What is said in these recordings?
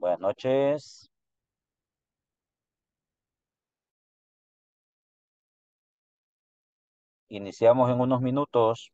Buenas noches. Iniciamos en unos minutos.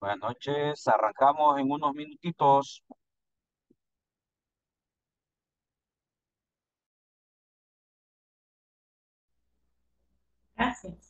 Buenas noches. Arrancamos en unos minutitos. Gracias.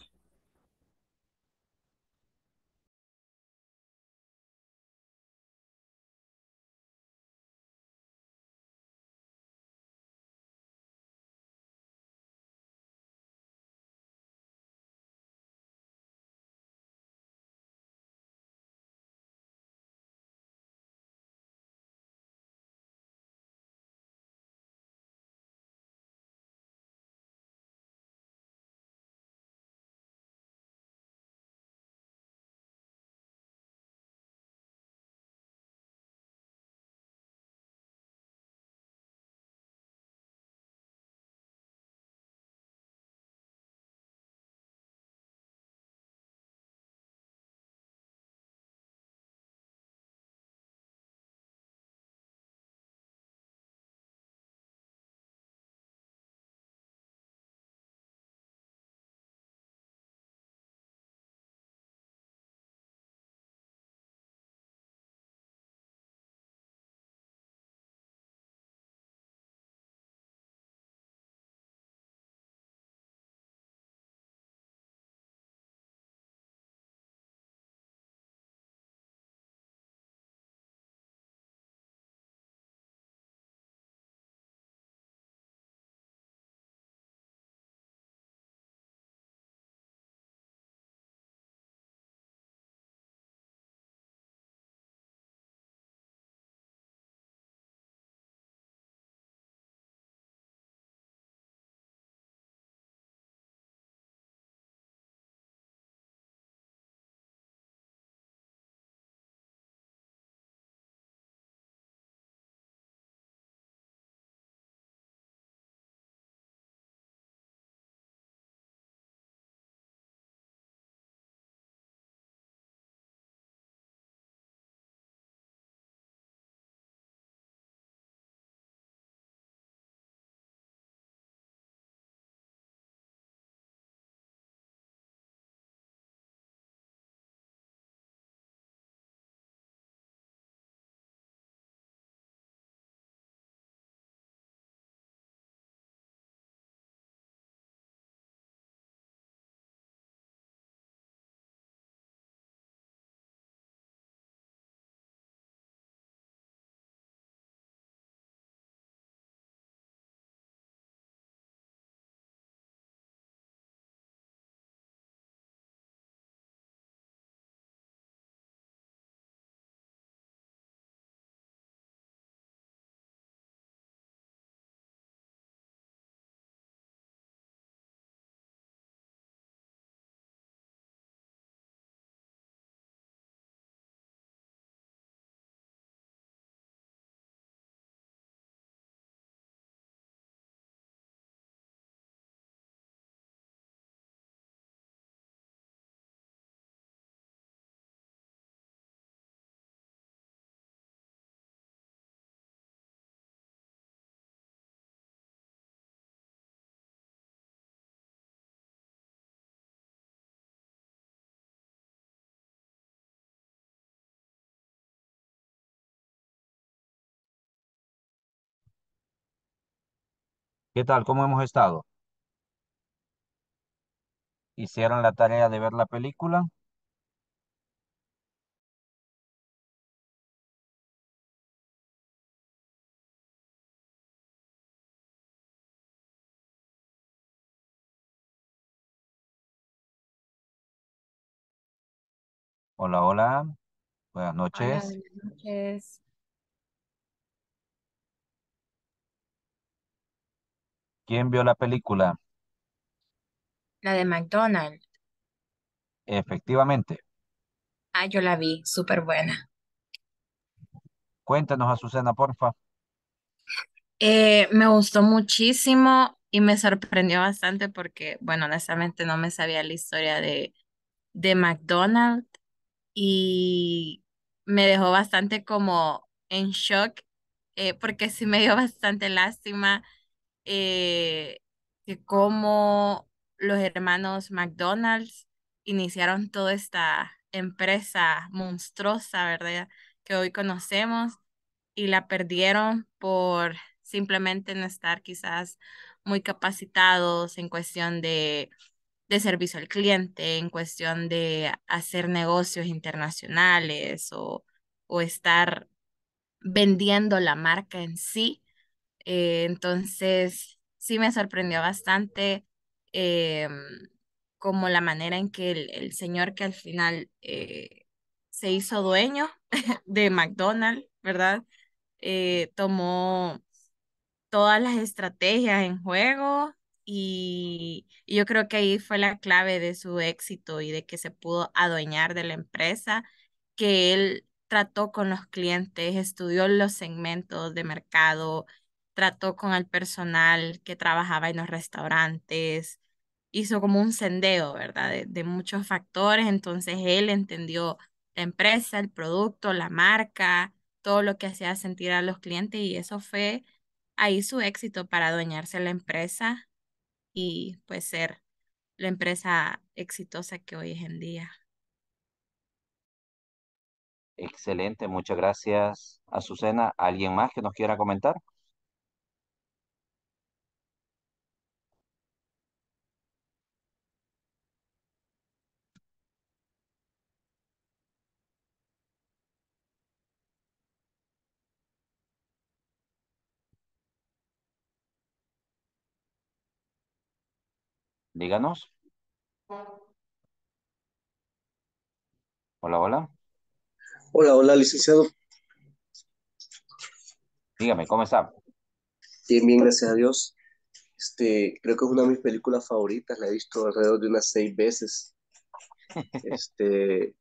¿Qué tal? ¿Cómo hemos estado? ¿Hicieron la tarea de ver la película? Hola, hola. Buenas Hola, noches. buenas noches. ¿Quién vio la película? La de McDonald's. Efectivamente. Ah, yo la vi, súper buena. Cuéntanos, Azucena, porfa. Eh, me gustó muchísimo y me sorprendió bastante porque, bueno, honestamente no me sabía la historia de, de McDonald's y me dejó bastante como en shock eh, porque sí me dio bastante lástima eh, de cómo los hermanos McDonald's iniciaron toda esta empresa monstruosa, ¿verdad? Que hoy conocemos y la perdieron por simplemente no estar quizás muy capacitados en cuestión de, de servicio al cliente, en cuestión de hacer negocios internacionales o, o estar vendiendo la marca en sí. Eh, entonces, sí me sorprendió bastante eh, como la manera en que el, el señor que al final eh, se hizo dueño de McDonald's, ¿verdad? Eh, tomó todas las estrategias en juego y, y yo creo que ahí fue la clave de su éxito y de que se pudo adueñar de la empresa, que él trató con los clientes, estudió los segmentos de mercado, trató con el personal que trabajaba en los restaurantes, hizo como un sendeo, ¿verdad? De, muchos factores, entonces él entendió la empresa, el producto, la marca, todo lo que hacía sentir a los clientes y eso fue ahí su éxito para adueñarse la empresa y pues ser la empresa exitosa que hoy es en día. Excelente, muchas gracias, Azucena. ¿Alguien más que nos quiera comentar? Díganos. Hola, hola. Hola, hola, licenciado. Dígame, ¿cómo está? Bien, bien, gracias a Dios. Este, creo que es una de mis películas favoritas, la he visto alrededor de unas seis veces. Este,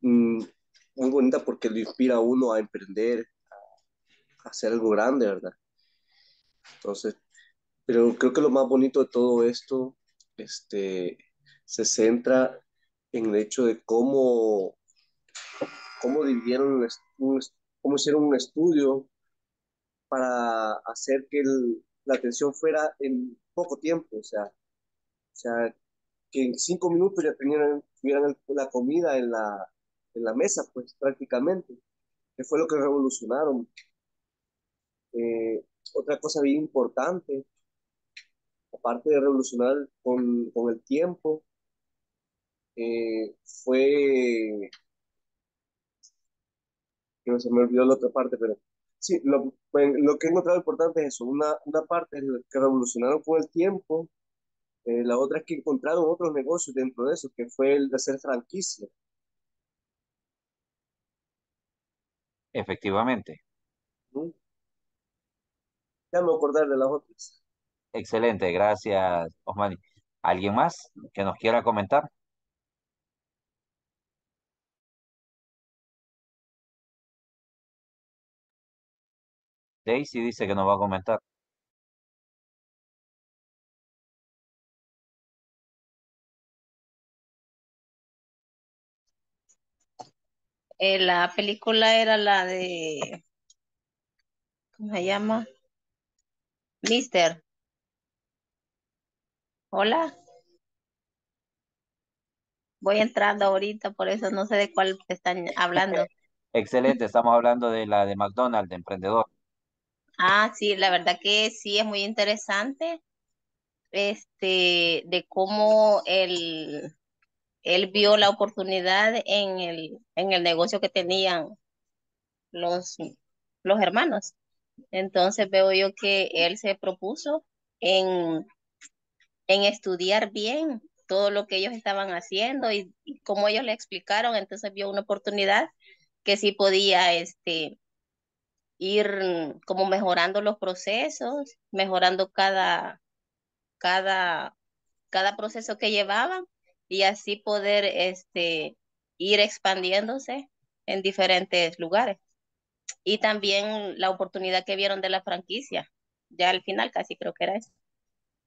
mm, muy bonita porque lo inspira a uno a emprender, a hacer algo grande, ¿verdad? Entonces, pero creo que lo más bonito de todo esto, este, se centra en el hecho de cómo, cómo dividieron, un cómo hicieron un estudio para hacer que el- la atención fuera en poco tiempo, o sea, o sea, que en cinco minutos ya tenían, tuvieran la comida en la, en la mesa, pues prácticamente, que fue lo que revolucionaron. Eh, otra cosa bien importante, aparte de revolucionar con, con el tiempo, eh, fue, que no se me olvidó la otra parte, pero sí, lo, lo que he encontrado importante es eso, una, una parte es que revolucionaron con el tiempo Eh, la otra es que encontraron otros negocios dentro de eso, que fue el de hacer franquicia. Efectivamente. Ya me acordar de las otras. Excelente, gracias, Osmani. ¿Alguien más que nos quiera comentar? Daisy dice que nos va a comentar. Eh, la película era la de, ¿cómo se llama? Mister. Hola, voy entrando ahorita, por eso no sé de cuál están hablando. Excelente, estamos hablando de la de McDonald's, de emprendedor. Ah, sí, la verdad que sí es muy interesante, este, de cómo él, él vio la oportunidad en el, en el negocio que tenían los, los hermanos. Entonces veo yo que él se propuso en en estudiar bien todo lo que ellos estaban haciendo y, y como ellos le explicaron, entonces vio una oportunidad que sí podía este, ir como mejorando los procesos, mejorando cada, cada, cada proceso que llevaban y así poder este, ir expandiéndose en diferentes lugares. Y también la oportunidad que vieron de la franquicia, ya al final casi creo que era eso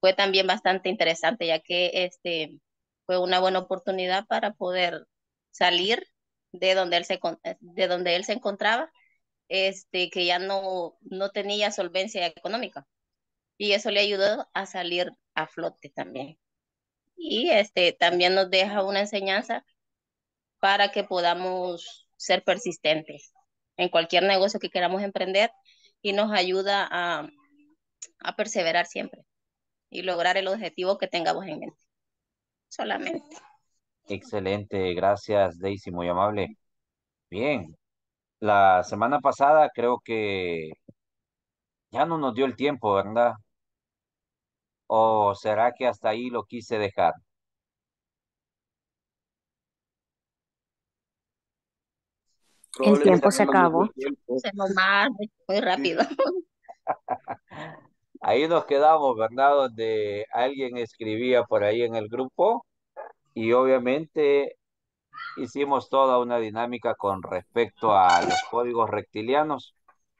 fue también bastante interesante, ya que este fue una buena oportunidad para poder salir de donde él se, de donde él se encontraba, este, que ya no, no tenía solvencia económica. Y eso le ayudó a salir a flote también. Y este también nos deja una enseñanza para que podamos ser persistentes en cualquier negocio que queramos emprender y nos ayuda a, a perseverar siempre y lograr el objetivo que tengamos en mente. Solamente. Excelente, gracias Daisy, muy amable. Bien, la semana pasada creo que ya no nos dio el tiempo, ¿verdad? ¿O será que hasta ahí lo quise dejar? El tiempo se acabó. Se nos va muy rápido. Ahí nos quedamos, ¿verdad? Donde alguien escribía por ahí en el grupo y obviamente hicimos toda una dinámica con respecto a los códigos reptilianos.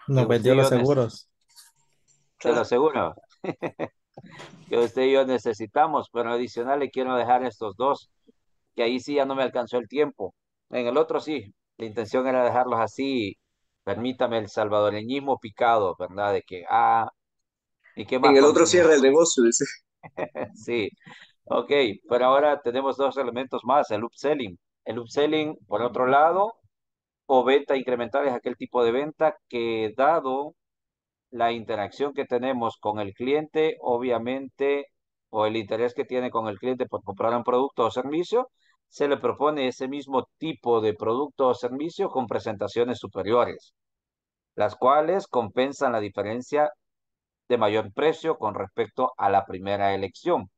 Nos vendió los seguros. Te lo aseguro. que usted y yo necesitamos, pero adicional le quiero dejar estos dos, que ahí sí ya no me alcanzó el tiempo. En el otro sí, la intención era dejarlos así, permítame el salvadoreñismo picado, ¿verdad? De que, ah, ¿y qué más En el otro cierra el negocio, dice. Sí, ok, pero ahora tenemos dos elementos más, el upselling. El upselling, por otro lado, o venta incremental es aquel tipo de venta que dado la interacción que tenemos con el cliente, obviamente, o el interés que tiene con el cliente por comprar un producto o servicio, se le propone ese mismo tipo de producto o servicio con presentaciones superiores, las cuales compensan la diferencia de mayor precio con respecto a la primera elección.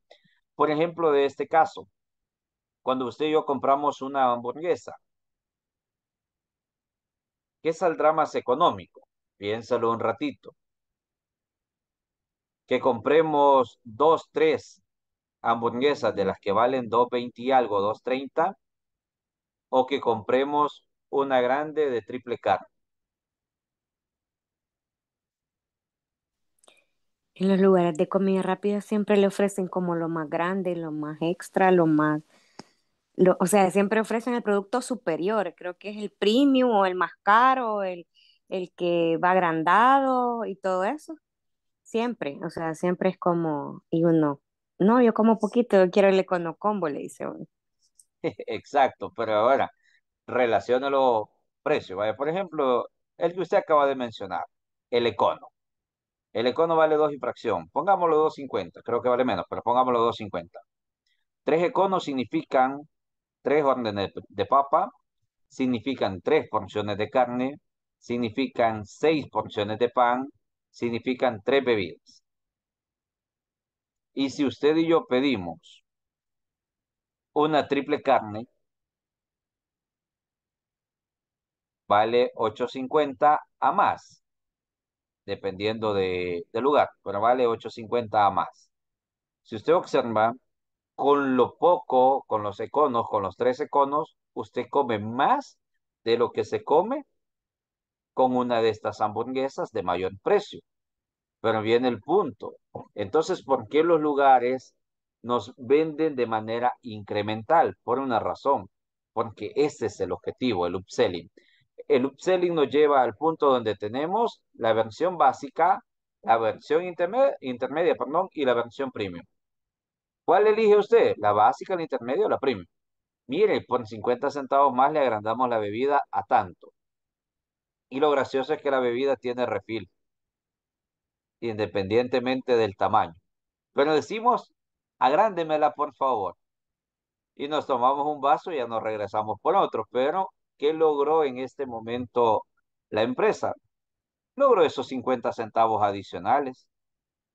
Por ejemplo, de este caso, cuando usted y yo compramos una hamburguesa, ¿qué saldrá más económico? Piénsalo un ratito. Que compremos dos, tres hamburguesas de las que valen 2.20 y algo, 2.30, o que compremos una grande de triple carne. En los lugares de comida rápida siempre le ofrecen como lo más grande, lo más extra, lo más, o sea, siempre ofrecen el producto superior, creo que es el premium o el más caro, el, el que va agrandado y todo eso. Siempre, o sea, siempre es como, y uno, no, yo como poquito, yo quiero el econo combo, le dice uno. Exacto, pero ahora, relaciónalo precio. Vaya, por ejemplo, el que usted acaba de mencionar, el Econo. El Econo vale dos y fracción. Pongámoslo 2.50, creo que vale menos, pero pongámoslo 2.50. Tres Econos significan tres órdenes de papa, significan tres porciones de carne, significan seis porciones de pan, significan tres bebidas. Y si usted y yo pedimos una triple carne, vale 8.50 a más, dependiendo de, del lugar, pero vale 8.50 a más. Si usted observa, con lo poco, con los econos, con los tres econos, usted come más de lo que se come con una de estas hamburguesas de mayor precio. Pero viene el punto. Entonces, ¿por qué los lugares nos venden de manera incremental? Por una razón, porque ese es el objetivo, el upselling. El upselling nos lleva al punto donde tenemos la versión básica, la versión intermedia, intermedia perdón, y la versión premium. ¿Cuál elige usted? ¿La básica, la intermedia o la premium? Mire, por 50 centavos más le agrandamos la bebida a tanto. Y lo gracioso es que la bebida tiene refil independientemente del tamaño. Pero decimos, agrándemela por favor. Y nos tomamos un vaso y ya nos regresamos por otro. Pero, ¿qué logró en este momento la empresa? Logró esos 50 centavos adicionales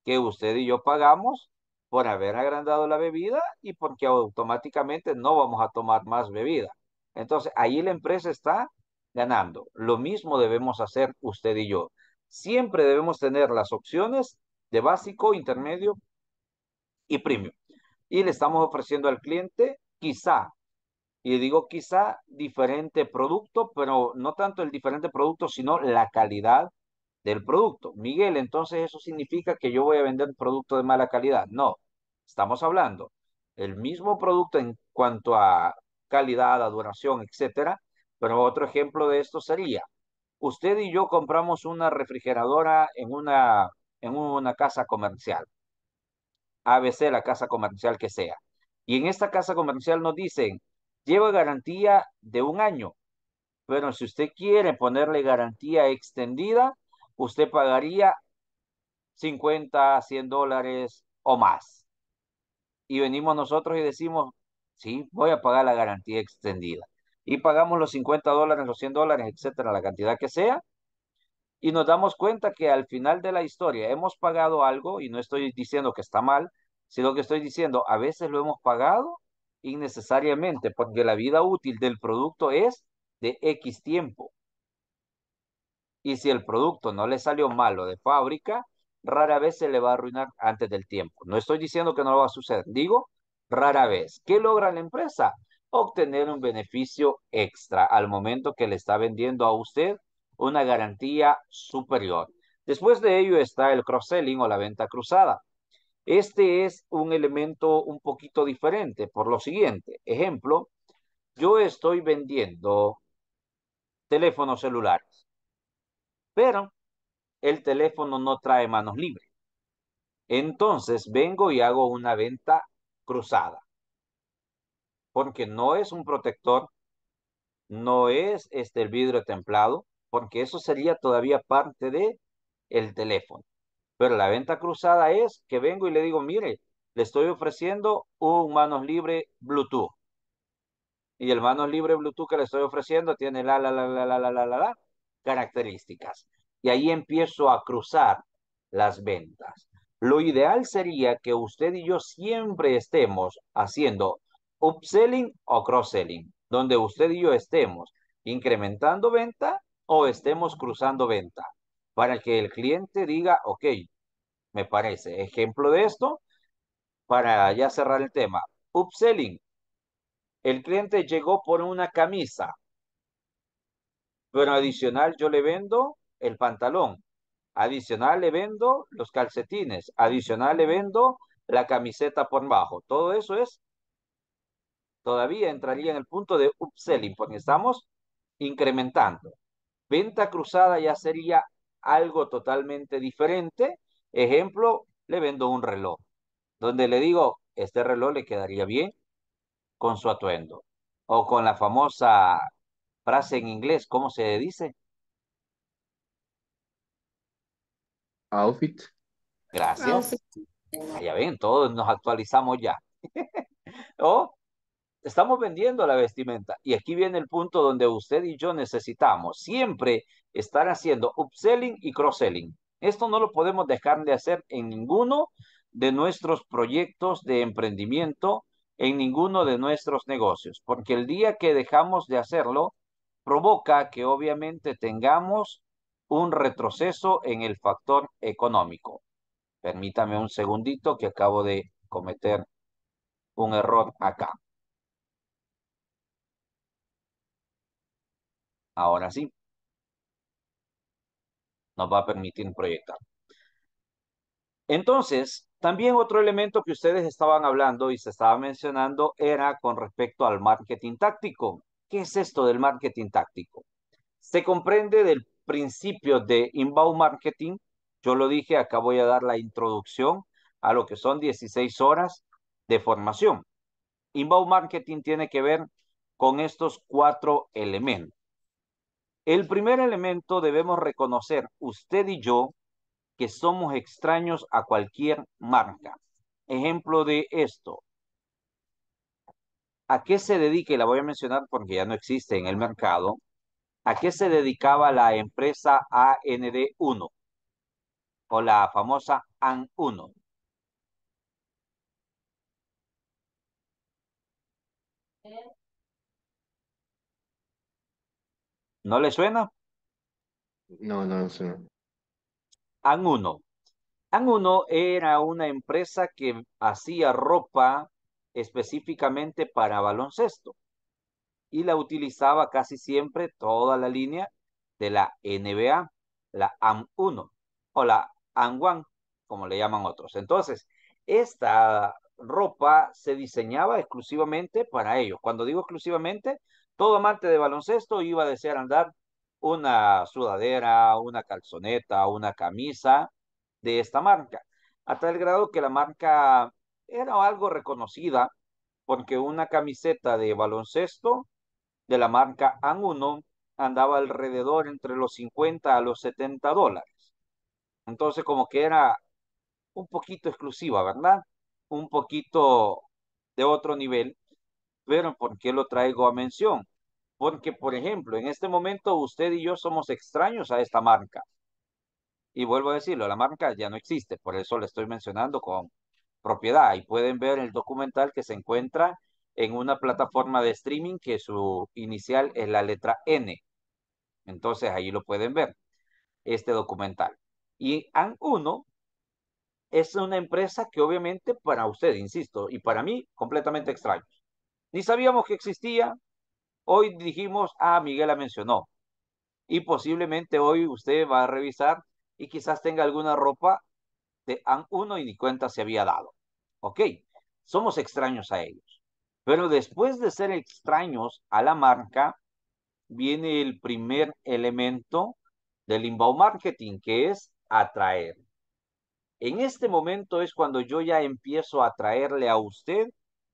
que usted y yo pagamos por haber agrandado la bebida y porque automáticamente no vamos a tomar más bebida. Entonces, ahí la empresa está ganando. Lo mismo debemos hacer usted y yo. Siempre debemos tener las opciones de básico, intermedio y premium. Y le estamos ofreciendo al cliente quizá, y digo quizá, diferente producto, pero no tanto el diferente producto, sino la calidad del producto. Miguel, entonces eso significa que yo voy a vender un producto de mala calidad. No, estamos hablando el mismo producto en cuanto a calidad, a duración, etcétera. Pero otro ejemplo de esto sería, usted y yo compramos una refrigeradora en una, en una casa comercial. ABC, la casa comercial que sea. Y en esta casa comercial nos dicen, lleva garantía de un año. Pero si usted quiere ponerle garantía extendida, usted pagaría 50, 100 dólares o más. Y venimos nosotros y decimos, sí, voy a pagar la garantía extendida. Y pagamos los 50 dólares, los 100 dólares, etcétera, la cantidad que sea. Y nos damos cuenta que al final de la historia hemos pagado algo, y no estoy diciendo que está mal, sino que estoy diciendo, a veces lo hemos pagado innecesariamente, porque la vida útil del producto es de X tiempo. Y si el producto no le salió malo de fábrica, rara vez se le va a arruinar antes del tiempo. No estoy diciendo que no lo va a suceder, digo rara vez. ¿Qué logra la empresa? Obtener un beneficio extra al momento que le está vendiendo a usted una garantía superior. Después de ello está el cross-selling o la venta cruzada. Este es un elemento un poquito diferente por lo siguiente. Ejemplo, yo estoy vendiendo teléfonos celulares, pero el teléfono no trae manos libres. Entonces vengo y hago una venta cruzada, porque no es un protector, no es este el vidrio templado, porque eso sería todavía parte de el teléfono. Pero la venta cruzada es que vengo y le digo, mire, le estoy ofreciendo un manos libre Bluetooth. Y el manos libre Bluetooth que le estoy ofreciendo tiene la, la, la, la, la, la, la, la, características. Y ahí empiezo a cruzar las ventas. Lo ideal sería que usted y yo siempre estemos haciendo upselling o cross-selling, donde usted y yo estemos incrementando venta o estemos cruzando venta, para que el cliente diga, ok, me parece. Ejemplo de esto, para ya cerrar el tema, upselling. El cliente llegó por una camisa, pero adicional yo le vendo el pantalón. Adicional le vendo los calcetines. Adicional le vendo la camiseta por bajo. Todo eso es, todavía entraría en el punto de upselling, porque estamos incrementando. Venta cruzada ya sería algo totalmente diferente. Ejemplo, le vendo un reloj, donde le digo, este reloj le quedaría bien con su atuendo. O con la famosa frase en inglés, ¿cómo se dice? Outfit. Gracias. Ya ven, todos nos actualizamos ya. o estamos vendiendo la vestimenta. Y aquí viene el punto donde usted y yo necesitamos siempre estar haciendo upselling y cross-selling. Esto no lo podemos dejar de hacer en ninguno de nuestros proyectos de emprendimiento, en ninguno de nuestros negocios, porque el día que dejamos de hacerlo, provoca que obviamente tengamos un retroceso en el factor económico. Permítame un segundito que acabo de cometer un error acá. Ahora sí. Nos va a permitir proyectar. Entonces, también otro elemento que ustedes estaban hablando y se estaba mencionando era con respecto al marketing táctico. ¿Qué es esto del marketing táctico? Se comprende del principio de inbound marketing. Yo lo dije, acá voy a dar la introducción a lo que son 16 horas de formación. Inbound marketing tiene que ver con estos cuatro elementos. El primer elemento debemos reconocer usted y yo que somos extraños a cualquier marca. Ejemplo de esto. ¿A qué se dedica? Y la voy a mencionar porque ya no existe en el mercado. ¿A qué se dedicaba la empresa AND1? O la famosa AN1. ¿No le suena? No, no, no. AN1. AN1 era una empresa que hacía ropa específicamente para baloncesto y la utilizaba casi siempre toda la línea de la NBA, la AM1 o la AM1, como le llaman otros. Entonces, esta ropa se diseñaba exclusivamente para ellos. Cuando digo exclusivamente, todo amante de baloncesto iba a desear andar una sudadera, una calzoneta, una camisa de esta marca, a tal grado que la marca era algo reconocida porque una camiseta de baloncesto de la marca AN1 andaba alrededor entre los 50 a los 70 dólares. Entonces como que era un poquito exclusiva, ¿verdad? Un poquito de otro nivel. Pero ¿por qué lo traigo a mención? Porque, por ejemplo, en este momento usted y yo somos extraños a esta marca. Y vuelvo a decirlo, la marca ya no existe, por eso le estoy mencionando con propiedad. Y pueden ver el documental que se encuentra en una plataforma de streaming que su inicial es la letra N. Entonces ahí lo pueden ver, este documental. Y AN1 es una empresa que obviamente para usted, insisto, y para mí completamente extraño. Ni sabíamos que existía. Hoy dijimos, ah, Miguel la mencionó. Y posiblemente hoy usted va a revisar y quizás tenga alguna ropa de AN1 y ni cuenta se había dado. Ok, somos extraños a ellos. Pero después de ser extraños a la marca, viene el primer elemento del inbound marketing, que es atraer. En este momento es cuando yo ya empiezo a traerle a usted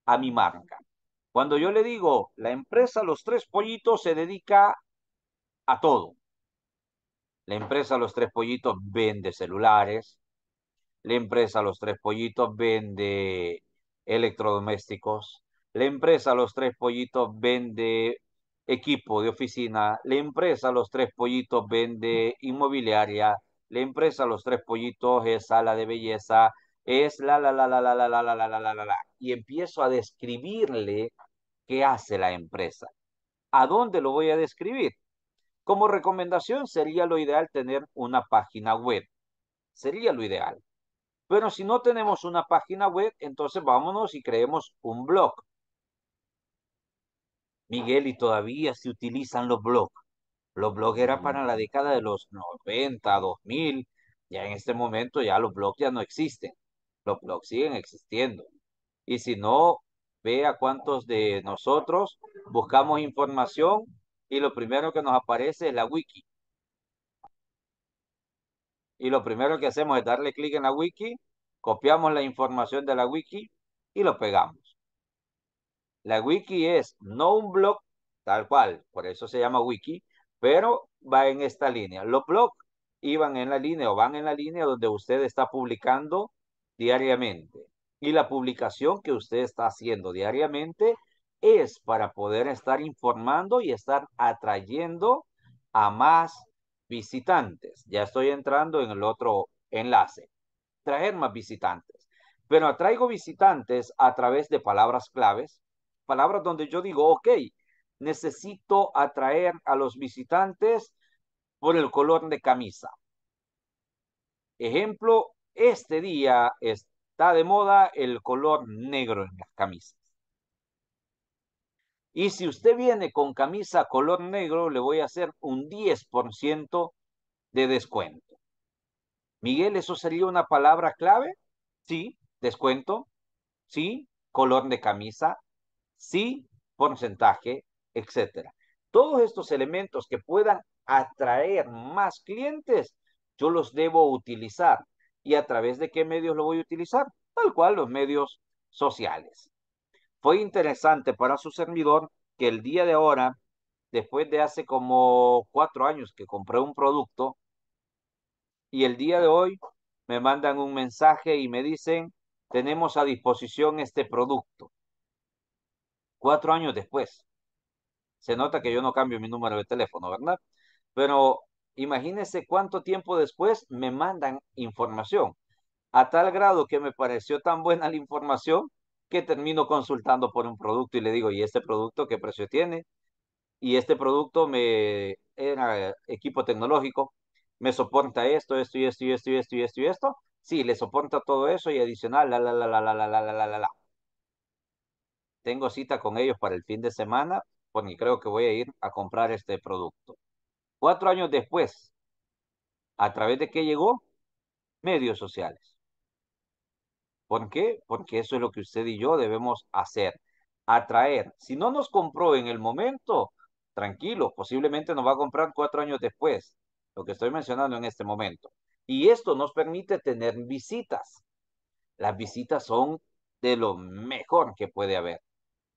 a mi marca. Cuando yo le digo, la empresa Los Tres Pollitos se dedica a todo. La empresa Los Tres Pollitos vende celulares. La empresa Los Tres Pollitos vende electrodomésticos. La empresa Los Tres Pollitos vende equipo de oficina. La empresa Los Tres Pollitos vende inmobiliaria. La empresa Los Tres Pollitos es sala de belleza. Es la, la, la, la, la, la, la, la, la, la, la, la. Y empiezo a describirle qué hace la empresa. ¿A dónde lo voy a describir? Como recomendación sería lo ideal tener una página web. Sería lo ideal. Pero si no tenemos una página web, entonces vámonos y creemos un blog. Miguel, y todavía se utilizan los blogs. Los blogs eran para la década de los 90, 2000. Ya en este momento ya los blogs ya no existen. Los blogs siguen existiendo. Y si no, vea cuántos de nosotros buscamos información y lo primero que nos aparece es la wiki. Y lo primero que hacemos es darle clic en la wiki, copiamos la información de la wiki y lo pegamos. La wiki es no un blog tal cual, por eso se llama wiki, pero va en esta línea. Los blogs iban en la línea o van en la línea donde usted está publicando diariamente. Y la publicación que usted está haciendo diariamente es para poder estar informando y estar atrayendo a más visitantes. Ya estoy entrando en el otro enlace. Traer más visitantes. Pero atraigo visitantes a través de palabras claves, palabras donde yo digo, ok, necesito atraer a los visitantes por el color de camisa. Ejemplo, este día está de moda el color negro en las camisas. Y si usted viene con camisa color negro, le voy a hacer un 10% de descuento. Miguel, ¿eso sería una palabra clave? Sí, descuento. Sí, color de camisa. Sí, porcentaje, etcétera. Todos estos elementos que puedan atraer más clientes, yo los debo utilizar. ¿Y a través de qué medios lo voy a utilizar? Tal cual los medios sociales. Fue interesante para su servidor que el día de ahora, después de hace como cuatro años que compré un producto, y el día de hoy me mandan un mensaje y me dicen, tenemos a disposición este producto. Cuatro años después. Se nota que yo no cambio mi número de teléfono, ¿verdad? Pero imagínense cuánto tiempo después me mandan información. A tal grado que me pareció tan buena la información que termino consultando por un producto y le digo, ¿y este producto qué precio tiene? Y este producto me era equipo tecnológico, me soporta esto, esto y esto y esto y esto y esto y esto. Sí, le soporta todo eso y adicional, la, la, la, la, la, la, la, la, la. Tengo cita con ellos para el fin de semana porque creo que voy a ir a comprar este producto. Cuatro años después, ¿a través de qué llegó? Medios sociales. ¿Por qué? Porque eso es lo que usted y yo debemos hacer. Atraer. Si no nos compró en el momento, tranquilo, posiblemente nos va a comprar cuatro años después. Lo que estoy mencionando en este momento. Y esto nos permite tener visitas. Las visitas son de lo mejor que puede haber.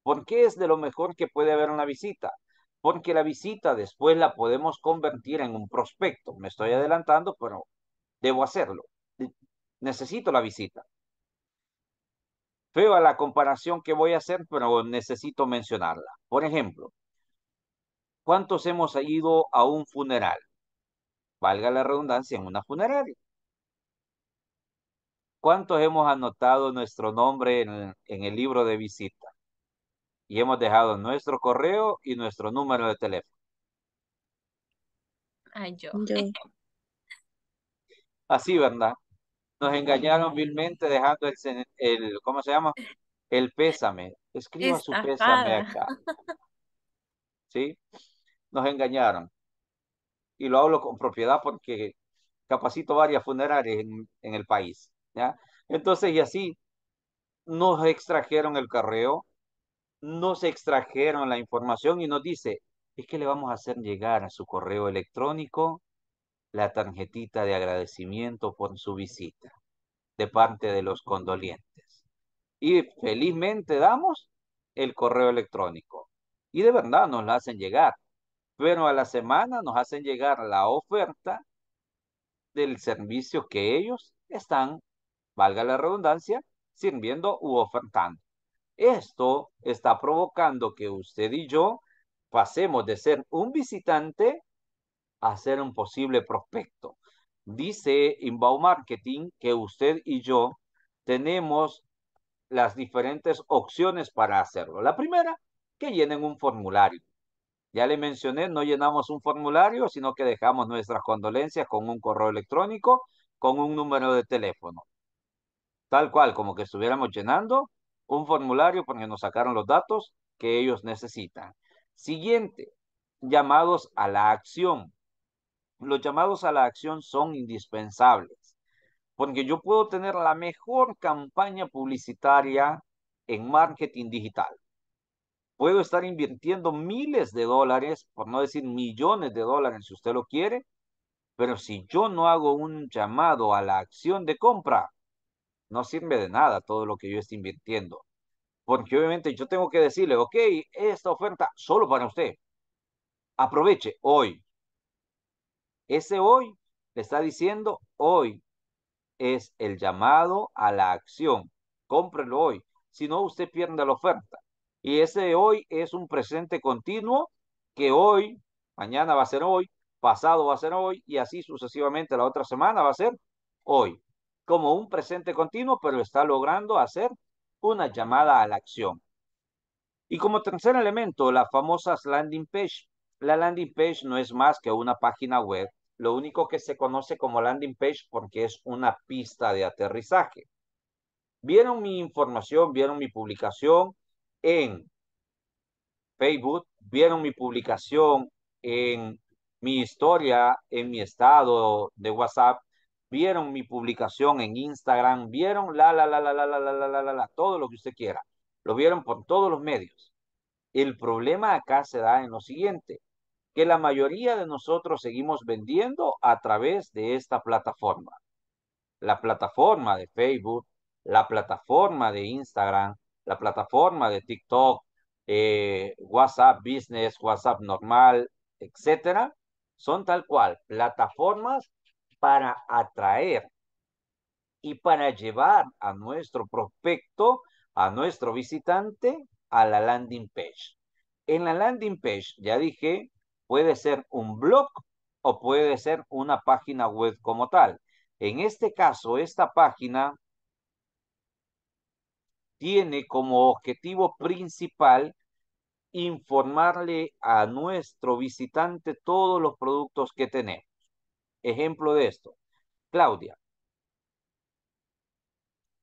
¿Por qué es de lo mejor que puede haber una visita? Porque la visita después la podemos convertir en un prospecto. Me estoy adelantando, pero debo hacerlo. Necesito la visita. Feo a la comparación que voy a hacer, pero necesito mencionarla. Por ejemplo, ¿cuántos hemos ido a un funeral? Valga la redundancia, en una funeraria. ¿Cuántos hemos anotado nuestro nombre en, el libro de visita? Y hemos dejado nuestro correo y nuestro número de teléfono. Ay, yo. Así, ¿verdad? Nos engañaron vilmente dejando el, el ¿cómo se llama? El pésame. Escriba su pésame acá. ¿Sí? Nos engañaron. Y lo hablo con propiedad porque capacito varias funerarias en, en el país. ¿ya? Entonces, y así, nos extrajeron el correo, nos extrajeron la información y nos dice, es que le vamos a hacer llegar a su correo electrónico la tarjetita de agradecimiento por su visita de parte de los condolientes. Y felizmente damos el correo electrónico. Y de verdad nos la hacen llegar. Pero a la semana nos hacen llegar la oferta del servicio que ellos están valga la redundancia, sirviendo u ofertando. Esto está provocando que usted y yo pasemos de ser un visitante a ser un posible prospecto. Dice Inbound Marketing que usted y yo tenemos las diferentes opciones para hacerlo. La primera, que llenen un formulario. Ya le mencioné, no llenamos un formulario, sino que dejamos nuestras condolencias con un correo electrónico, con un número de teléfono tal cual, como que estuviéramos llenando un formulario porque nos sacaron los datos que ellos necesitan. Siguiente, llamados a la acción. Los llamados a la acción son indispensables porque yo puedo tener la mejor campaña publicitaria en marketing digital. Puedo estar invirtiendo miles de dólares, por no decir millones de dólares si usted lo quiere, pero si yo no hago un llamado a la acción de compra, no sirve de nada todo lo que yo esté invirtiendo. Porque obviamente yo tengo que decirle, ok, esta oferta solo para usted. Aproveche hoy. Ese hoy le está diciendo hoy es el llamado a la acción. Cómprelo hoy. Si no, usted pierde la oferta. Y ese hoy es un presente continuo que hoy, mañana va a ser hoy, pasado va a ser hoy y así sucesivamente la otra semana va a ser hoy como un presente continuo, pero está logrando hacer una llamada a la acción. Y como tercer elemento, las famosas landing page. La landing page no es más que una página web, lo único que se conoce como landing page porque es una pista de aterrizaje. Vieron mi información, vieron mi publicación en Facebook, vieron mi publicación en mi historia, en mi estado de WhatsApp, vieron mi publicación en Instagram, vieron la, la, la, la, la, la, la, la, la, la, todo lo que usted quiera. Lo vieron por todos los medios. El problema acá se da en lo siguiente, que la mayoría de nosotros seguimos vendiendo a través de esta plataforma. La plataforma de Facebook, la plataforma de Instagram, la plataforma de TikTok, eh, WhatsApp Business, WhatsApp normal, etcétera, son tal cual plataformas para atraer y para llevar a nuestro prospecto, a nuestro visitante, a la landing page. En la landing page, ya dije, puede ser un blog o puede ser una página web como tal. En este caso, esta página tiene como objetivo principal informarle a nuestro visitante todos los productos que tenemos. Ejemplo de esto, Claudia.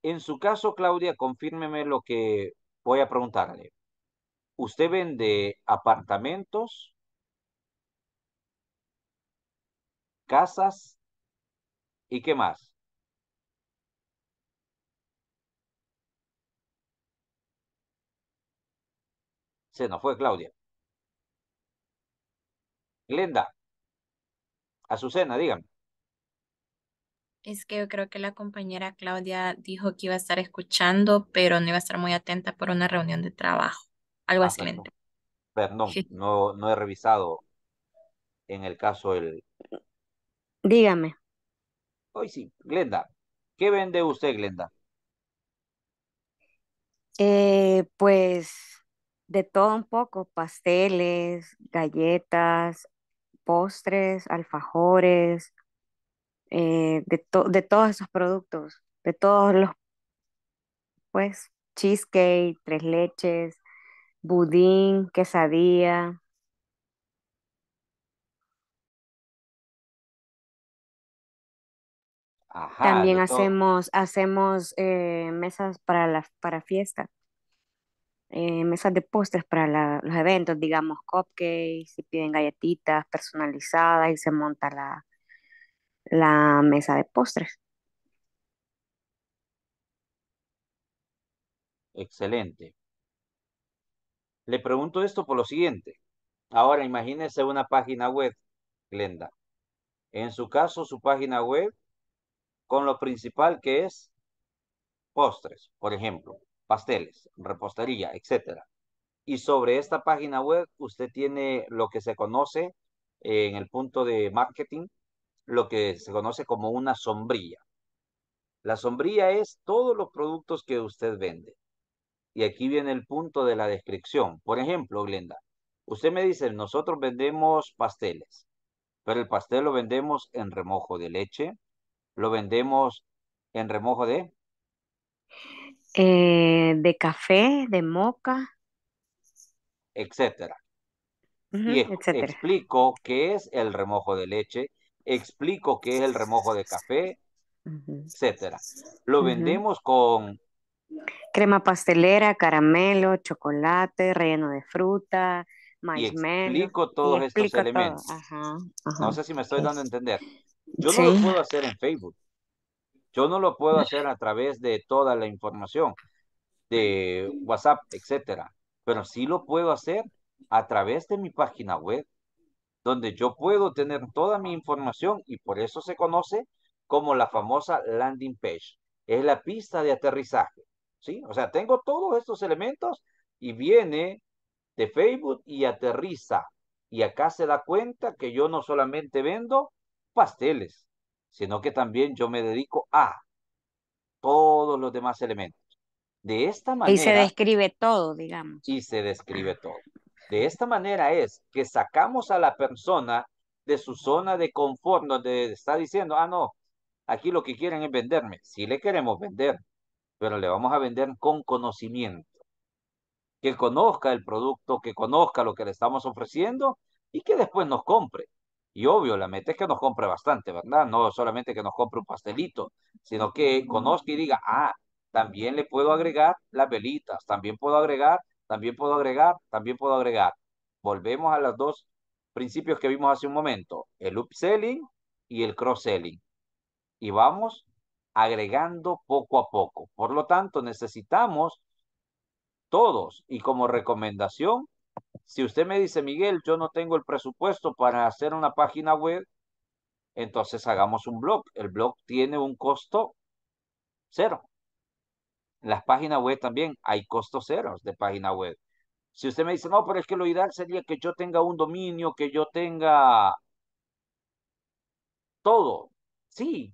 En su caso, Claudia, confírmeme lo que voy a preguntarle. ¿Usted vende apartamentos, casas y qué más? Se nos fue Claudia. Glenda. Azucena, dígame. Es que yo creo que la compañera Claudia dijo que iba a estar escuchando, pero no iba a estar muy atenta por una reunión de trabajo. algo Ah, excelente. perdón, perdón, no, no he revisado en el caso el... Dígame. Hoy sí, Glenda, ¿qué vende usted, Glenda? Eh, pues de todo un poco, pasteles, galletas, postres, alfajores, eh, de, to- de todos esos productos, de todos los, pues, cheesecake, tres leches, budín, quesadilla. Ajá, También hacemos, hacemos eh, mesas para la, para fiesta, eh, mesas de postres para los eventos, digamos, cupcakes, si piden galletitas personalizadas y se monta la, la mesa de postres. Excelente. Le pregunto esto por lo siguiente. Ahora imagínese una página web, Glenda. En su caso, su página web con lo principal que es postres, por ejemplo, pasteles, repostería, etcétera. Y sobre esta página web usted tiene lo que se conoce eh, en el punto de marketing, lo que se conoce como una sombrilla. La sombrilla es todos los productos que usted vende. Y aquí viene el punto de la descripción. Por ejemplo, Glenda, usted me dice, nosotros vendemos pasteles, pero el pastel lo vendemos en remojo de leche, lo vendemos en remojo de, Eh, de café, de moca, etcétera. Y etcétera. explico qué es el remojo de leche, explico qué es el remojo de café, etcétera. Lo vendemos con, Crema pastelera, caramelo, chocolate, relleno de fruta, y explico Y todos estos explico todo. elementos. Ajá, No sé si me estoy dando a entender. Yo no lo puedo hacer en Facebook. Yo no lo puedo hacer a través de toda la información de WhatsApp, etcétera. Pero sí lo puedo hacer a través de mi página web, donde yo puedo tener toda mi información y por eso se conoce como la famosa landing page. Es la pista de aterrizaje, ¿sí? O sea, tengo todos estos elementos y viene de Facebook y aterriza. Y acá se da cuenta que yo no solamente vendo pasteles, sino que también yo me dedico a todos los demás elementos. De esta Ahí se manera, describe todo, digamos. y se describe todo. De esta manera es que sacamos a la persona de su zona de confort, donde está diciendo, ah, no, aquí lo que quieren es venderme. Sí le queremos vender, pero le vamos a vender con conocimiento. Que conozca el producto, que conozca lo que le estamos ofreciendo y que después nos compre. Y obvio, la meta es que nos compre bastante, ¿verdad? No solamente que nos compre un pastelito, sino que conozca y diga, ah, también le puedo agregar las velitas, también puedo agregar, también puedo agregar, también puedo agregar. Volvemos a los dos principios que vimos hace un momento, el upselling y el cross-selling. Y vamos agregando poco a poco. Por lo tanto, necesitamos todos y como recomendación, si usted me dice, Miguel, yo no tengo el presupuesto para hacer una página web, entonces hagamos un blog. El blog tiene un costo cero. Las páginas web también hay costos ceros de página web. Si usted me dice, no, pero es que lo ideal sería que yo tenga un dominio, que yo tenga todo. Sí,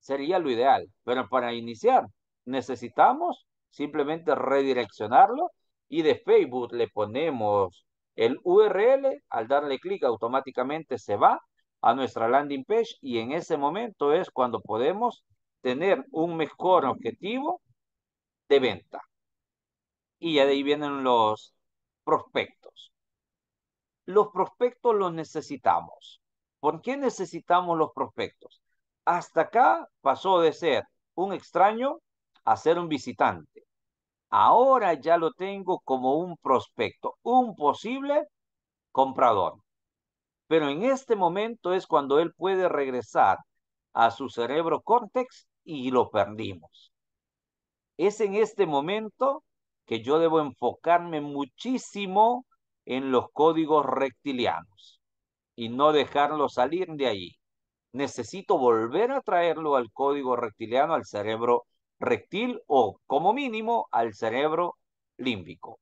sería lo ideal, pero para iniciar necesitamos simplemente redireccionarlo y de Facebook le ponemos el URL, al darle clic automáticamente se va a nuestra landing page y en ese momento es cuando podemos tener un mejor objetivo de venta. Y ya de ahí vienen los prospectos. Los prospectos los necesitamos. ¿Por qué necesitamos los prospectos? Hasta acá pasó de ser un extraño a ser un visitante. Ahora ya lo tengo como un prospecto, un posible comprador. Pero en este momento es cuando él puede regresar a su cerebro córtex y lo perdimos. Es en este momento que yo debo enfocarme muchísimo en los códigos reptilianos y no dejarlo salir de allí. Necesito volver a traerlo al código reptiliano, al cerebro reptil o como mínimo al cerebro límbico.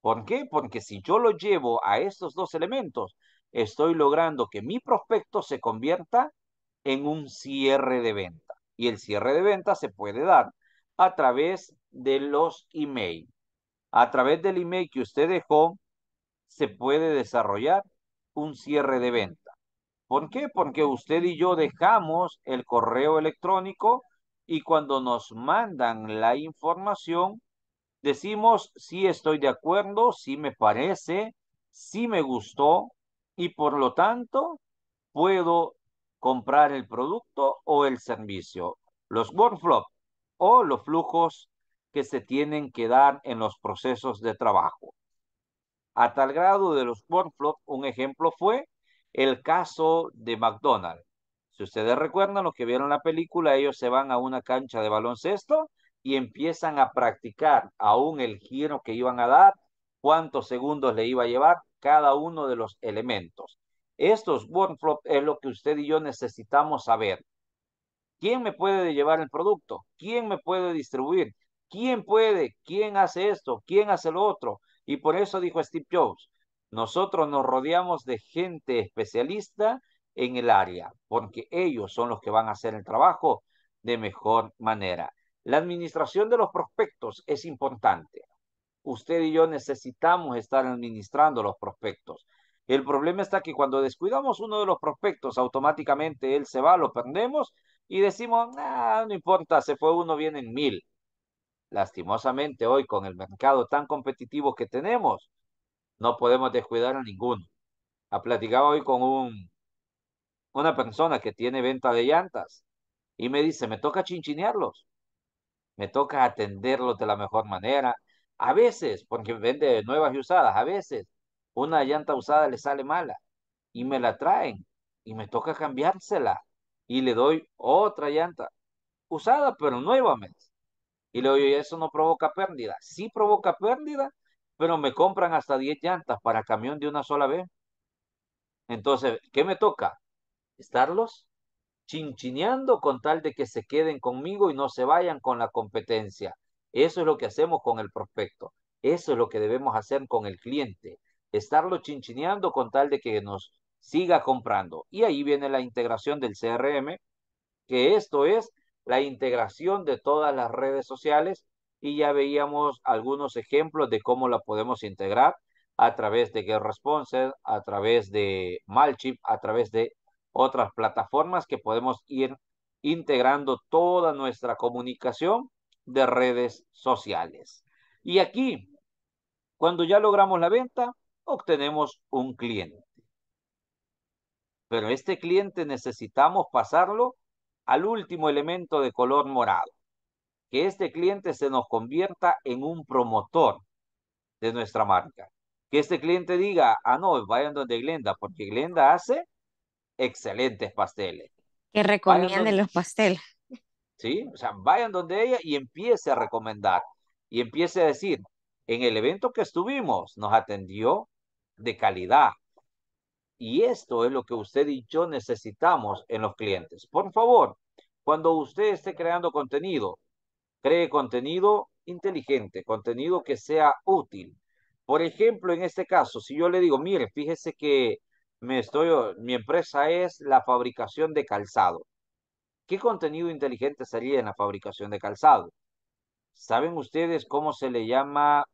¿Por qué? Porque si yo lo llevo a estos dos elementos, estoy logrando que mi prospecto se convierta en un cierre de venta. Y el cierre de venta se puede dar a través de los email. A través del email que usted dejó, se puede desarrollar un cierre de venta. ¿Por qué? Porque usted y yo dejamos el correo electrónico y cuando nos mandan la información, decimos sí estoy de acuerdo, sí me parece, sí me gustó y por lo tanto puedo comprar el producto o el servicio. Los workflow o los flujos que se tienen que dar en los procesos de trabajo. A tal grado de los workflow, un ejemplo fue el caso de McDonald's. Ustedes recuerdan, los que vieron la película, ellos se van a una cancha de baloncesto y empiezan a practicar aún el giro que iban a dar, cuántos segundos le iba a llevar cada uno de los elementos. Estos workflows es lo que usted y yo necesitamos saber. ¿Quién me puede llevar el producto? ¿Quién me puede distribuir? ¿Quién puede? ¿Quién hace esto? ¿Quién hace lo otro? Y por eso dijo Steve Jobs, nosotros nos rodeamos de gente especialista en el área, porque ellos son los que van a hacer el trabajo de mejor manera. La administración de los prospectos es importante. Usted y yo necesitamos estar administrando los prospectos. El problema está que cuando descuidamos uno de los prospectos, automáticamente él se va, lo perdemos y decimos, ah, no importa, se fue uno, vienen mil. Lastimosamente hoy con el mercado tan competitivo que tenemos, no podemos descuidar a ninguno. Ha platicado hoy con un, una persona que tiene venta de llantas y me dice, me toca chinchinearlos, me toca atenderlos de la mejor manera. A veces, porque vende nuevas y usadas, a veces una llanta usada le sale mala y me la traen y me toca cambiársela y le doy otra llanta usada pero nuevamente. Y le digo, eso no provoca pérdida. Sí provoca pérdida, pero me compran hasta 10 llantas para camión de una sola vez. Entonces, ¿qué me toca? Estarlos chinchineando con tal de que se queden conmigo y no se vayan con la competencia. Eso es lo que hacemos con el prospecto. Eso es lo que debemos hacer con el cliente. Estarlo chinchineando con tal de que nos siga comprando. Y ahí viene la integración del CRM, que esto es la integración de todas las redes sociales y ya veíamos algunos ejemplos de cómo la podemos integrar a través de GetResponse, a través de Mailchimp, a través de otras plataformas que podemos ir integrando toda nuestra comunicación de redes sociales. Y aquí, cuando ya logramos la venta, obtenemos un cliente. Pero este cliente necesitamos pasarlo al último elemento de color morado, que este cliente se nos convierta en un promotor de nuestra marca. Que este cliente diga, ah, no, vayan donde Glenda, porque Glenda hace excelentes pasteles. Que recomienden los pasteles. Sí, o sea, vayan donde ella y empiece a recomendar y empiece a decir, en el evento que estuvimos nos atendió de calidad, y esto es lo que usted y yo necesitamos en los clientes. Por favor, cuando usted esté creando contenido, cree contenido inteligente, contenido que sea útil. Por ejemplo, en este caso, si yo le digo, mire, fíjese que me estoy, mi empresa es la fabricación de calzado. ¿Qué contenido inteligente sería en la fabricación de calzado? ¿Saben ustedes cómo se le llama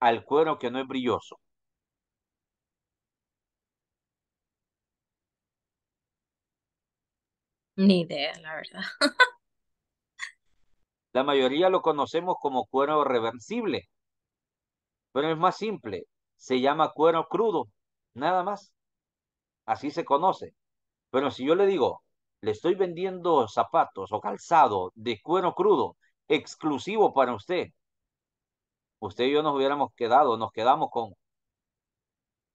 al cuero que no es brilloso? Ni idea, la verdad. La mayoría lo conocemos como cuero reversible, pero es más simple. Se llama cuero crudo, nada más. Así se conoce. Pero si yo le digo, le estoy vendiendo zapatos o calzado de cuero crudo, exclusivo para usted, usted y yo nos hubiéramos quedado, nos quedamos con,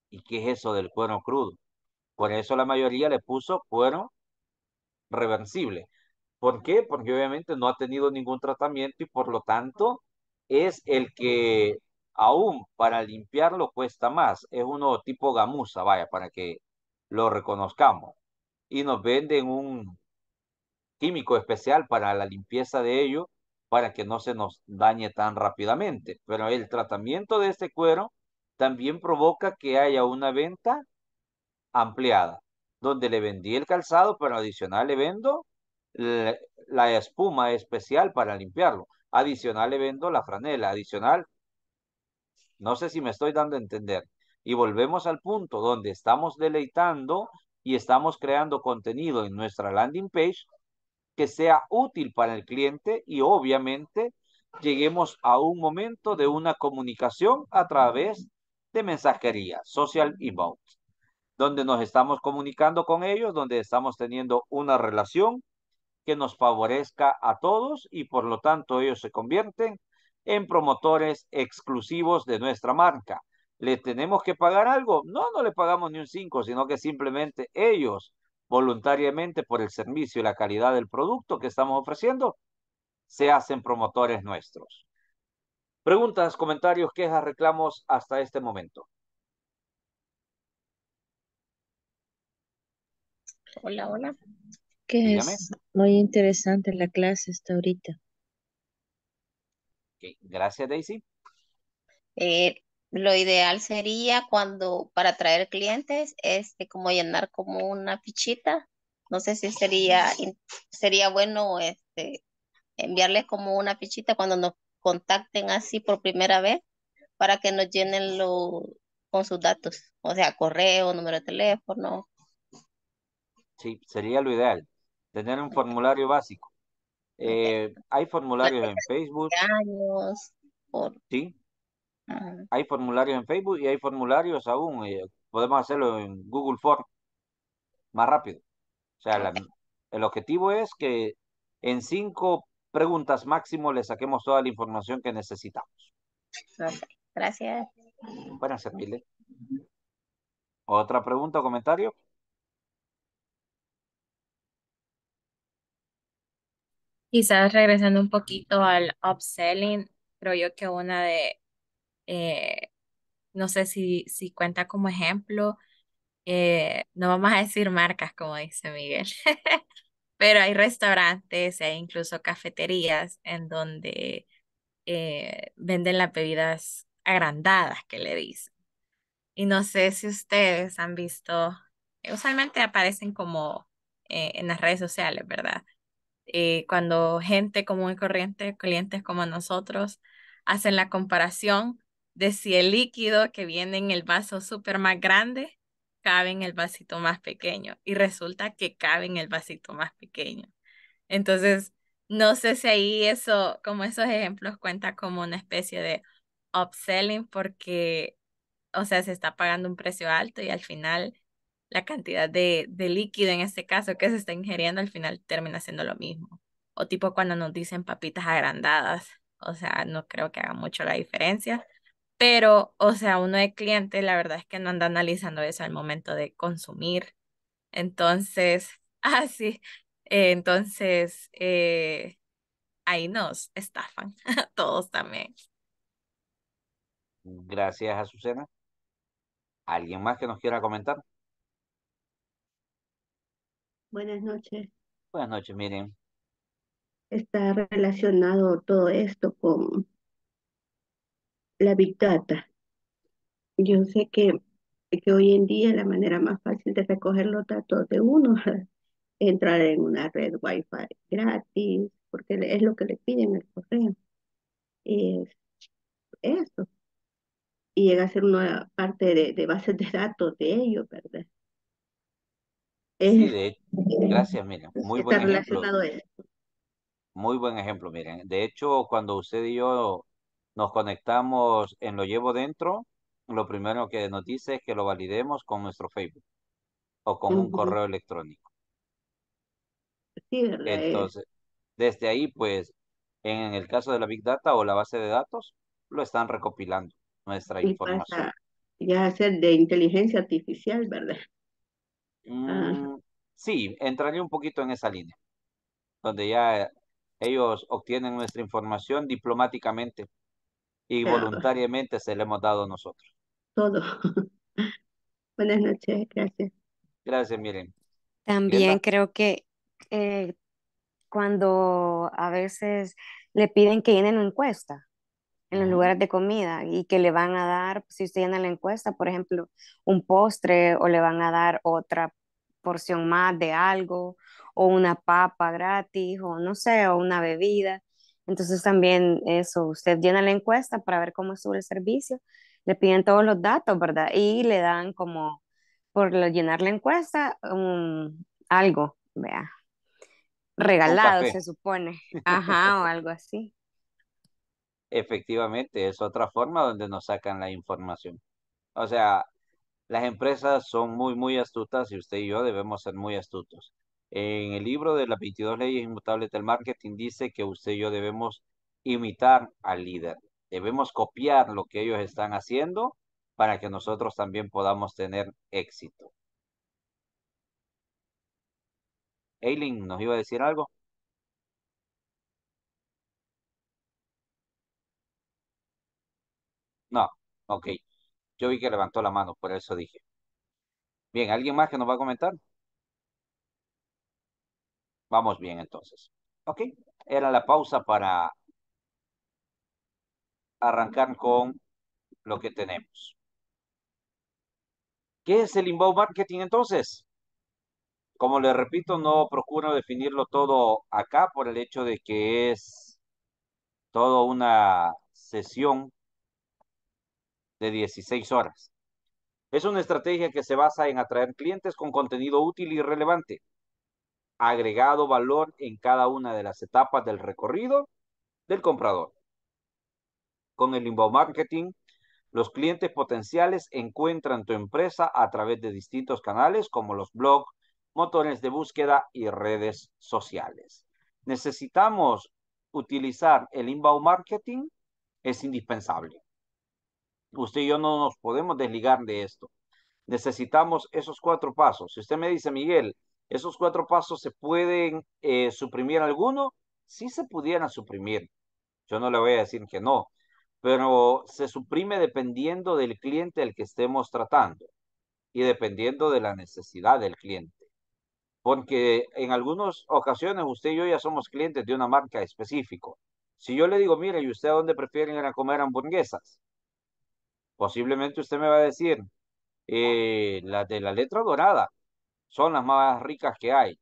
¿y qué es eso del cuero crudo? Por eso la mayoría le puso cuero reversible. ¿Por qué? Porque obviamente no ha tenido ningún tratamiento y por lo tanto es el que aún para limpiarlo cuesta más. Es uno tipo gamuza, vaya, para que lo reconozcamos. Y nos venden un químico especial para la limpieza de ello para que no se nos dañe tan rápidamente. Pero el tratamiento de este cuero también provoca que haya una venta ampliada, donde le vendí el calzado, pero adicional le vendo la espuma especial para limpiarlo. Adicional le vendo la franela, adicional, no sé si me estoy dando a entender. Y volvemos al punto donde estamos deleitando y estamos creando contenido en nuestra landing page que sea útil para el cliente y obviamente lleguemos a un momento de una comunicación a través de mensajería, social inbound, donde nos estamos comunicando con ellos, donde estamos teniendo una relación que nos favorezca a todos y por lo tanto ellos se convierten en promotores exclusivos de nuestra marca. ¿Le tenemos que pagar algo? No, no le pagamos ni un 5, sino que simplemente ellos voluntariamente por el servicio y la calidad del producto que estamos ofreciendo, se hacen promotores nuestros. Preguntas, comentarios, quejas, reclamos hasta este momento. Hola, hola. Que es muy interesante la clase hasta ahorita. Gracias, Daisy. Eh, lo ideal sería cuando para traer clientes, este, como llenar como una fichita. No sé si sería, sería bueno este, enviarles como una fichita cuando nos contacten así por primera vez para que nos llenen lo, con sus datos, o sea, correo, número de teléfono. Sí, sería lo ideal, tener un formulario básico. Eh, hay formularios en Facebook. Años, por... Sí. Hay formularios en Facebook y hay formularios aún. Eh, podemos hacerlo en Google Form más rápido. O sea, el objetivo es que en cinco preguntas máximo le saquemos toda la información que necesitamos. Gracias. Bueno, servirle. ¿Otra pregunta o comentario? Quizás regresando un poquito al upselling, creo yo que una de, eh, no sé si, si cuenta como ejemplo, eh, no vamos a decir marcas como dice Miguel, pero hay restaurantes, hay incluso cafeterías en donde eh, venden las bebidas agrandadas que le dicen. Y no sé si ustedes han visto, usualmente aparecen como en las redes sociales, ¿verdad? Eh, cuando gente común y corriente, clientes como nosotros, hacen la comparación de si el líquido que viene en el vaso súper más grande cabe en el vasito más pequeño y resulta que cabe en el vasito más pequeño. Entonces, no sé si ahí eso, como esos ejemplos, cuenta como una especie de upselling porque, o sea, se está pagando un precio alto y al final la cantidad de, de líquido en este caso que se está ingiriendo al final termina siendo lo mismo. O tipo cuando nos dicen papitas agrandadas, o sea, no creo que haga mucho la diferencia. Pero, o sea, uno de cliente, la verdad es que no anda analizando eso al momento de consumir. Entonces, ah, sí, eh, entonces eh, ahí nos estafan todos también. Gracias, Azucena. ¿Alguien más que nos quiera comentar? Buenas noches. Buenas noches, miren. Está relacionado todo esto con la Big Data. Yo sé que, que hoy en día la manera más fácil de recoger los datos de uno es entrar en una red Wi-Fi gratis, porque es lo que le piden el correo. Es eso. Y llega a ser una parte de, de bases de datos de ellos, ¿verdad? Sí, de hecho, gracias, miren, muy buen ejemplo. Muy buen ejemplo, miren. De hecho, cuando usted y yo nos conectamos en Lo Llevo Dentro, lo primero que nos dice es que lo validemos con nuestro Facebook o con un correo electrónico. Sí, ¿verdad? Entonces, desde ahí, pues, en el caso de la Big Data o la base de datos, lo están recopilando nuestra información. ya hacer de inteligencia artificial, ¿verdad? Mm, sí, entraría un poquito en esa línea, donde ya ellos obtienen nuestra información diplomáticamente y voluntariamente se le hemos dado nosotros. Todo. Buenas noches, gracias. Gracias, miren. También creo que eh, cuando a veces le piden que llenen una encuesta en los lugares de comida y que le van a dar, si usted llena la encuesta, por ejemplo, un postre o le van a dar otra porción más de algo o una papa gratis o no sé, o una bebida. Entonces también eso, usted llena la encuesta para ver cómo estuvo el servicio, le piden todos los datos, ¿verdad? Y le dan como, por llenar la encuesta, algo, vea, regalado se supone, ajá, o algo así. Efectivamente, es otra forma donde nos sacan la información. O sea, las empresas son muy, muy astutas y usted y yo debemos ser muy astutos. En el libro de las 22 leyes inmutables del marketing dice que usted y yo debemos imitar al líder. Debemos copiar lo que ellos están haciendo para que nosotros también podamos tener éxito. Eileen, ¿nos iba a decir algo? No, ok. Yo vi que levantó la mano, por eso dije. Bien, ¿alguien más que nos va a comentar? Vamos bien entonces. Ok, era la pausa para arrancar con lo que tenemos. ¿Qué es el inbound marketing entonces? Como le repito, no procuro definirlo todo acá por el hecho de que es toda una sesión de 16 horas. Es una estrategia que se basa en atraer clientes con contenido útil y relevante, agregado valor en cada una de las etapas del recorrido del comprador. Con el inbound marketing, los clientes potenciales encuentran tu empresa a través de distintos canales como los blogs, motores de búsqueda y redes sociales. Necesitamos utilizar el inbound marketing, es indispensable. Usted y yo no nos podemos desligar de esto. Necesitamos esos cuatro pasos. Si usted me dice, Miguel, esos cuatro pasos se pueden eh, suprimir alguno, sí se pudieran suprimir. Yo no le voy a decir que no, pero se suprime dependiendo del cliente al que estemos tratando y dependiendo de la necesidad del cliente. Porque en algunas ocasiones usted y yo ya somos clientes de una marca específico. Si yo le digo, mire, ¿y usted a dónde prefieren ir a comer hamburguesas? Posiblemente usted me va a decir, eh, las de la letra dorada son las más ricas que hay.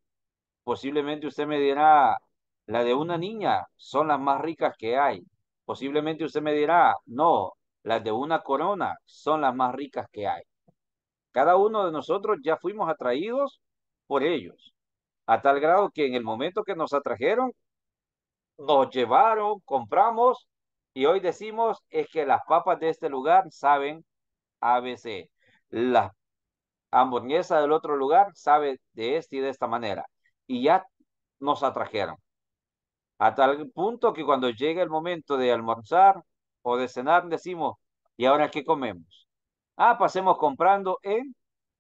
Posiblemente usted me dirá, la de una niña son las más ricas que hay. Posiblemente usted me dirá, no, las de una corona son las más ricas que hay. Cada uno de nosotros ya fuimos atraídos por ellos, a tal grado que en el momento que nos atrajeron, nos llevaron, compramos y hoy decimos es que las papas de este lugar saben ABC. Las hamburguesas del otro lugar sabe de esta y de esta manera. Y ya nos atrajeron. A tal punto que cuando llega el momento de almorzar o de cenar, decimos, ¿y ahora qué comemos? Ah, pasemos comprando en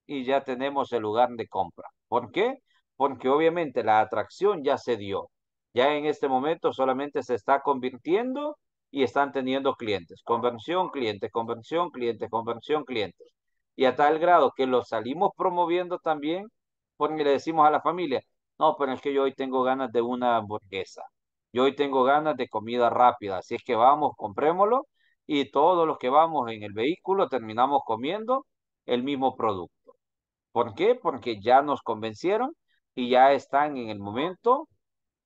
y ya tenemos el lugar de compra. ¿Por qué? Porque obviamente la atracción ya se dio. Ya en este momento solamente se está convirtiendo y están teniendo clientes. Conversión, cliente, conversión, cliente, conversión, clientes. Y a tal grado que lo salimos promoviendo también porque le decimos a la familia, no, pero es que yo hoy tengo ganas de una hamburguesa. Yo hoy tengo ganas de comida rápida. Así es que vamos, comprémoslo y todos los que vamos en el vehículo terminamos comiendo el mismo producto. ¿Por qué? Porque ya nos convencieron y ya están en el momento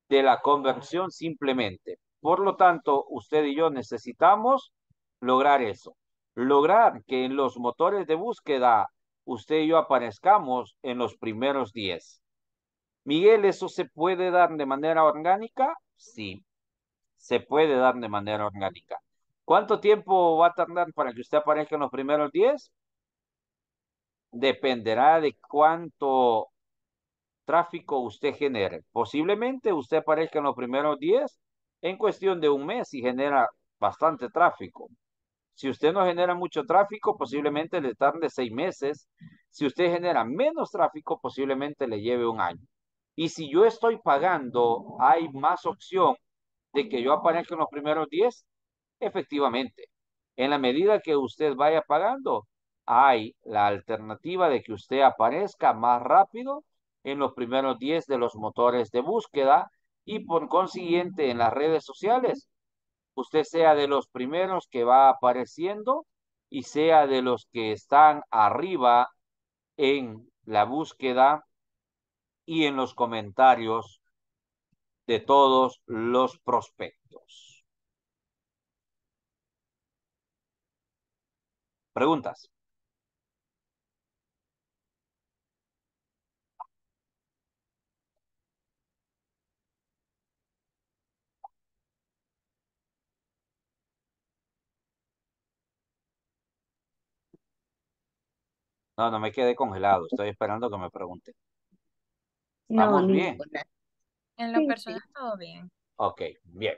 de la conversión simplemente. Por lo tanto, usted y yo necesitamos lograr eso. Lograr que en los motores de búsqueda usted y yo aparezcamos en los primeros 10. Miguel, ¿eso se puede dar de manera orgánica? Sí, se puede dar de manera orgánica. ¿Cuánto tiempo va a tardar para que usted aparezca en los primeros 10? Dependerá de cuánto tráfico usted genere. Posiblemente usted aparezca en los primeros 10 en cuestión de un mes y genera bastante tráfico. Si usted no genera mucho tráfico, posiblemente le tarde seis meses. Si usted genera menos tráfico, posiblemente le lleve un año. Y si yo estoy pagando, hay más opción de que yo aparezca en los primeros 10. Efectivamente, en la medida que usted vaya pagando, hay la alternativa de que usted aparezca más rápido en los primeros 10 de los motores de búsqueda y por consiguiente en las redes sociales, usted sea de los primeros que va apareciendo y sea de los que están arriba en la búsqueda y en los comentarios de todos los prospectos. Preguntas. No, no me quedé congelado. Estoy esperando que me pregunten. Vamos bien. En lo personal, todo bien. Ok, bien.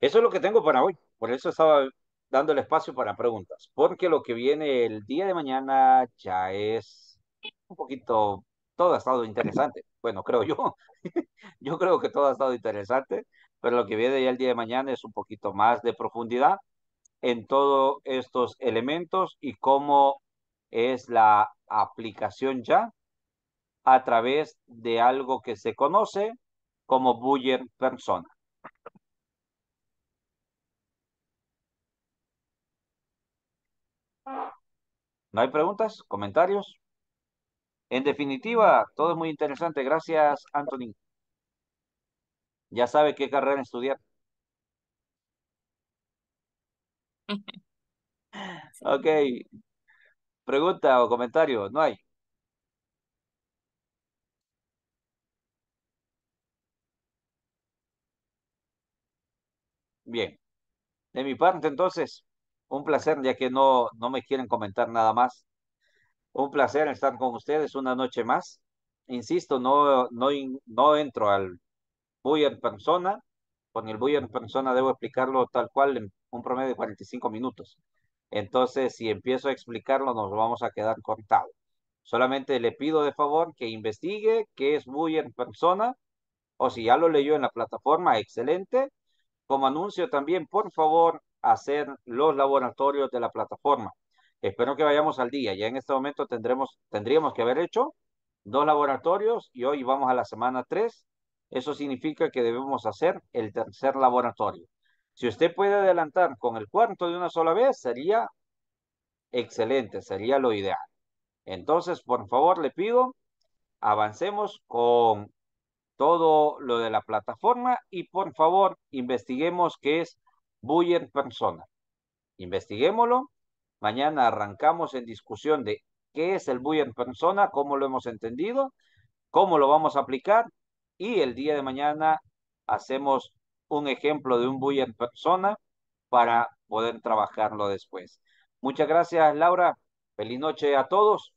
Eso es lo que tengo para hoy. Por eso estaba dando el espacio para preguntas. Porque lo que viene el día de mañana ya es un poquito, todo ha estado interesante. Bueno, creo yo. yo creo que todo ha estado interesante, pero lo que viene ya el día de mañana es un poquito más de profundidad en todos estos elementos y cómo es la aplicación ya a través de algo que se conoce como Buyer persona. ¿No hay preguntas? ¿Comentarios? En definitiva, todo es muy interesante. Gracias, Anthony. Ya sabe qué carrera estudiar. ok. Pregunta o comentario, no hay. Bien. De mi parte, entonces, un placer, ya que no, no me quieren comentar nada más. Un placer estar con ustedes una noche más. Insisto, no, no, no entro al Buy en persona. Con el Buy en persona debo explicarlo tal cual en un promedio de 45 minutos. Entonces, si empiezo a explicarlo, nos vamos a quedar cortados. Solamente le pido de favor que investigue qué es Buy en persona, o si ya lo leyó en la plataforma, excelente. Como anuncio también, por favor, hacer los laboratorios de la plataforma. Espero que vayamos al día. Ya en este momento tendremos, tendríamos que haber hecho dos laboratorios y hoy vamos a la semana 3. Eso significa que debemos hacer el tercer laboratorio. Si usted puede adelantar con el cuarto de una sola vez, sería excelente, sería lo ideal. Entonces, por favor, le pido, avancemos con todo lo de la plataforma y por favor, investiguemos qué es Buyer Persona. Investiguémoslo. Mañana arrancamos en discusión de qué es el Buyer Persona, cómo lo hemos entendido, cómo lo vamos a aplicar y el día de mañana hacemos un ejemplo de un Buyer Persona para poder trabajarlo después. Muchas gracias, Laura. Feliz noche a todos.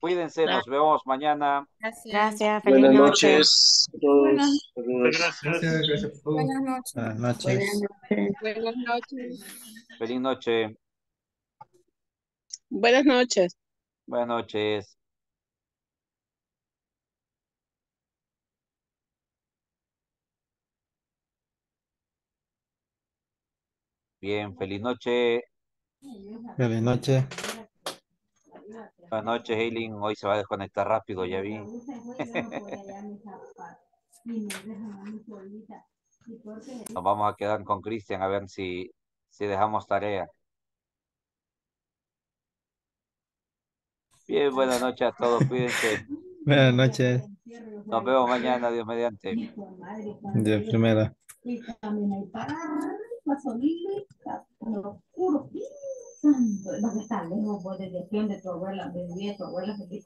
Cuídense, nos vemos mañana. Gracias. Gracias. Feliz Buenas noche. noches a todos. Gracias. Gracias. Buenas noches. Buenas noches. Buenas noches. Feliz noche. Buenas noches. Buenas noches. Bien, feliz noche. Feliz noche. Buenas noches, Eileen. Hoy se va a desconectar rápido, ya vi. Nos vamos a quedar con Cristian a ver si, si dejamos tarea. Bien, buenas noches a todos, cuídense. Buenas noches. Nos vemos mañana, Dios mediante. De primera. Como puro pensando, vas a estar lejos, vos de de tu abuela, de tu abuela, de